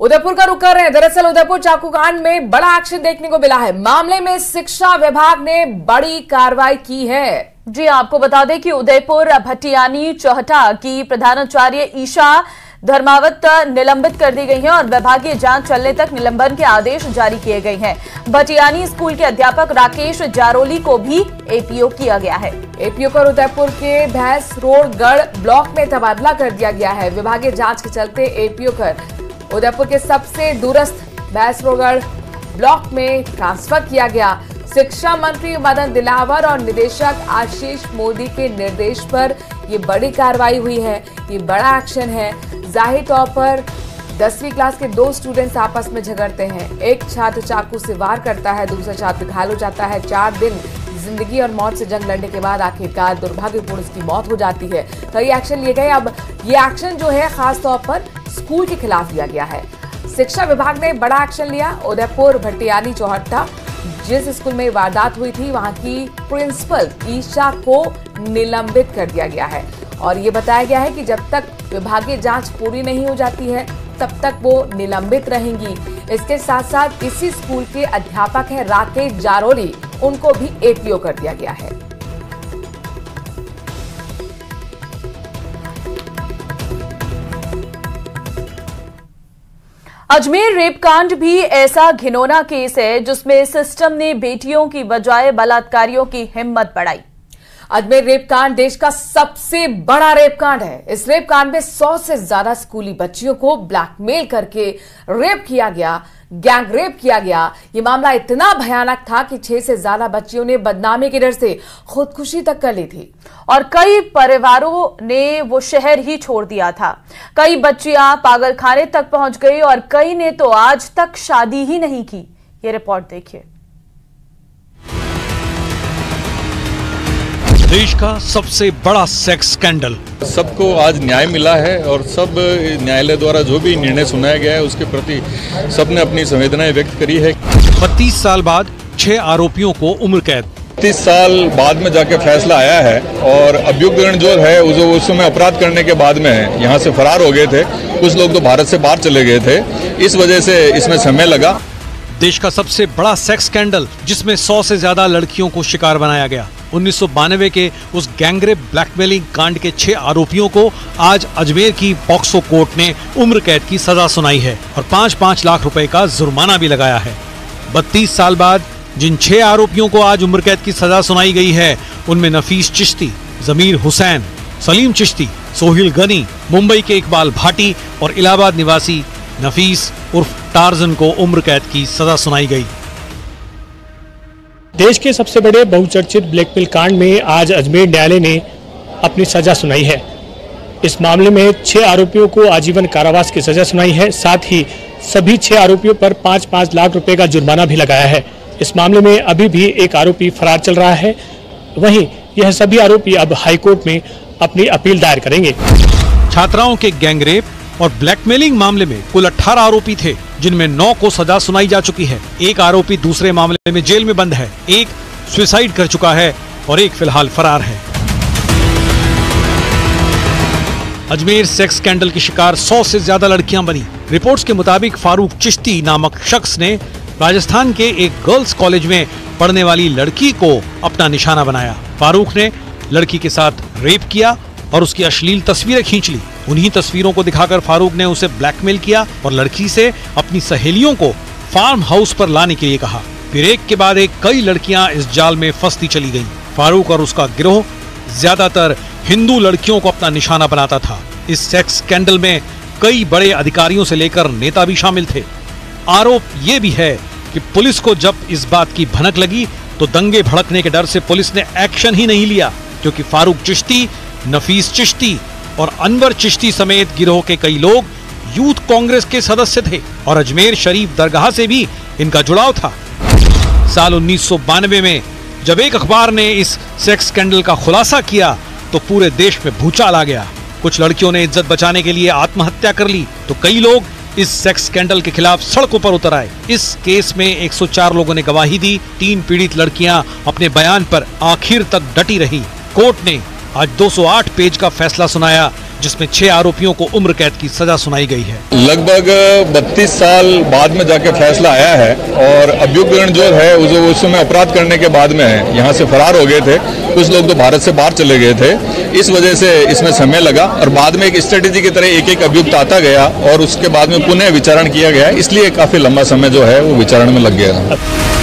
उदयपुर का रुक कर रहे हैं। दरअसल उदयपुर चाकू कांड में बड़ा एक्शन देखने को मिला है। मामले में शिक्षा विभाग ने बड़ी कार्रवाई की है। जी आपको बता दें कि उदयपुर भटियानी चौहटा की प्रधानाचार्य ईशा धर्मावत निलंबित कर दी गई हैं और विभागीय जाँच चलने तक निलंबन के आदेश जारी किए गए हैं। भटियानी स्कूल के अध्यापक राकेश जारोली को भी एपीओ किया गया है। एपीओ कर उदयपुर के भैंस रोड गढ़ ब्लॉक में तबादला कर दिया गया है। विभागीय जाँच के चलते एपीओ कर उदयपुर के सबसे दूरस्थ भैंसरोगढ़ ब्लॉक में ट्रांसफ़र किया गया। शिक्षा मंत्री मदन दिलावर और निदेशक आशीष मोदी के निर्देश पर ये बड़ी कार्रवाई हुई है। ये बड़ा एक्शन है। ज़ाहिर तौर पर दसवीं क्लास के दो स्टूडेंट्स आपस में झगड़ते हैं। एक छात्र चाकू से वार करता है, दूसरा छात्र घायल हो जाता है। चार दिन ज़िंदगी और मौत से जंग लड़ने के बाद आखिरकार दुर्भाग्यपूर्ण उसकी मौत हो जाती है। कई एक्शन लिए गए। अब ये एक्शन जो है खास तौर पर स्कूल के खिलाफ लिया गया है। शिक्षा विभाग ने बड़ा एक्शन लिया। उदयपुर भट्टियानी चौहट्टा जिस स्कूल में वारदात हुई थी, वहाँ की प्रिंसिपल ईशा को निलंबित कर दिया गया है। और ये बताया गया है कि जब तक विभागीय जाँच पूरी नहीं हो जाती है, तब तक वो निलंबित रहेंगी। इसके साथ साथ इसी स्कूल के अध्यापक हैं राकेश जारोली, उनको भी एपीओ कर दिया गया है। अजमेर रेप कांड भी ऐसा घिनौना केस है जिसमें सिस्टम ने बेटियों की बजाय बलात्कारियों की हिम्मत बढ़ाई। अजमेर रेप कांड देश का सबसे बड़ा रेप कांड है। इस रेप कांड में सौ से ज़्यादा स्कूली बच्चियों को ब्लैकमेल करके रेप किया गया, गैंग रेप किया गया। ये मामला इतना भयानक था कि छह से ज़्यादा बच्चियों ने बदनामी के डर से खुदकुशी तक कर ली थी। और कई परिवारों ने वो शहर ही छोड़ दिया था। कई बच्चियाँ पागल खाने तक पहुँच गई और कई ने तो आज तक शादी ही नहीं की। ये रिपोर्ट देखिए। देश का सबसे बड़ा सेक्स स्कैंडल सबको आज न्याय मिला है और सब न्यायालय द्वारा जो भी निर्णय सुनाया गया है उसके प्रति सबने अपनी संवेदनाएँ व्यक्त करी है। बत्तीस साल बाद छह आरोपियों को उम्र कैद। तीस साल बाद में जाके फैसला आया है और अभियुक्त जो है उस समय अपराध करने के बाद में यहाँ से फरार हो गए थे। कुछ लोग तो भारत से बाहर चले गए थे। इस वजह से इसमें समय लगा। देश का सबसे बड़ा सेक्स स्कैंडल जिसमें सौ से ज़्यादा लड़कियों को शिकार बनाया गया। उन्नीस सौ बानवे के उस गैंगरेप ब्लैकमेलिंग कांड के छह आरोपियों को आज अजमेर की पॉक्सो कोर्ट ने उम्र कैद की सजा सुनाई है और पाँच पाँच लाख रुपए का जुर्माना भी लगाया है। बत्तीस साल बाद जिन छह आरोपियों को आज उम्र कैद की सजा सुनाई गई है, उनमें नफीस चिश्ती, जमीर हुसैन, सलीम चिश्ती, सोहिल गनी, मुंबई के इकबाल भाटी और इलाहाबाद निवासी नफीस उर्फ़ टार्जन को उम्र कैद की सजा सुनाई गई। देश के सबसे बड़े बहुचर्चित ब्लैकमेल कांड में आज अजमेर न्यायालय ने अपनी सजा सुनाई है। इस मामले में छह आरोपियों को आजीवन कारावास की सजा सुनाई है। साथ ही सभी छह आरोपियों पर पाँच पाँच लाख रुपए का जुर्माना भी लगाया है। इस मामले में अभी भी एक आरोपी फरार चल रहा है। वहीं यह सभी आरोपी अब हाईकोर्ट में अपनी अपील दायर करेंगे। छात्राओं के गैंगरेप और ब्लैकमेलिंग मामले में कुल 18 आरोपी थे, जिनमें नौ को सजा सुनाई जा चुकी है। एक आरोपी दूसरे मामले में जेल में बंद है। एक सुसाइड कर चुका है और एक फ़िलहाल फरार है। अजमेर सेक्स स्कैंडल की शिकार 100 से ज़्यादा लड़कियाँ बनी। रिपोर्ट्स के मुताबिक फारूक चिश्ती नामक शख्स ने राजस्थान के एक गर्ल्स कॉलेज में पढ़ने वाली लड़की को अपना निशाना बनाया। फारूक ने लड़की के साथ रेप किया और उसकी अश्लील तस्वीरें खींच ली। उन्हीं तस्वीरों को दिखाकर फारूक ने उसे ब्लैकमेल किया और लड़की से अपनी सहेलियों को फार्म हाउस पर लाने के लिए कहा। फिर एक के बाद एक कई लड़कियाँ इस जाल में फंसती चली गईं। फारूक और उसका गिरोह ज़्यादातर हिंदू लड़कियों को अपना निशाना बनाता था। इस सेक्स स्कैंडल में कई बड़े अधिकारियों से लेकर नेता भी शामिल थे। आरोप ये भी है कि पुलिस को जब इस बात की भनक लगी तो दंगे भड़कने के डर से पुलिस ने एक्शन ही नहीं लिया, क्योंकि फारूक चिश्ती नफीस चिश्ती और अनवर चिश्ती समेत गिरोह के कई लोग यूथ कांग्रेस के सदस्य थे और अजमेर शरीफ दरगाह से भी इनका जुड़ाव था। साल उन्नीस में जब एक अखबार ने इस सेक्स स्कैंडल का खुलासा किया तो पूरे देश में भूचाल आ गया। कुछ लड़कियों ने इज़्ज़त बचाने के लिए आत्महत्या कर ली तो कई लोग इस सेक्स स्कैंडल के खिलाफ सड़कों पर उतर आए। इस केस में 104 लोगों ने गवाही दी, तीन पीड़ित लड़कियाँ अपने बयान पर आखिर तक डटी रही। कोर्ट ने आज 208 पेज का फैसला सुनाया, जिसमें छह आरोपियों को उम्र कैद की सजा सुनाई गई है। लगभग 32 साल बाद में जाके फैसला आया है और अभियुक्तगण जो है, उस समय अपराध करने के बाद में है। यहाँ से फरार हो गए थे। कुछ लोग तो भारत से बाहर चले गए थे। इस वजह से इसमें समय लगा और बाद में एक स्ट्रेटेजी की तरह एक एक अभियुक्त आता गया और उसके बाद में पुनः विचारण किया गया। इसलिए काफ़ी लंबा समय जो है, वो विचारण में लग गया।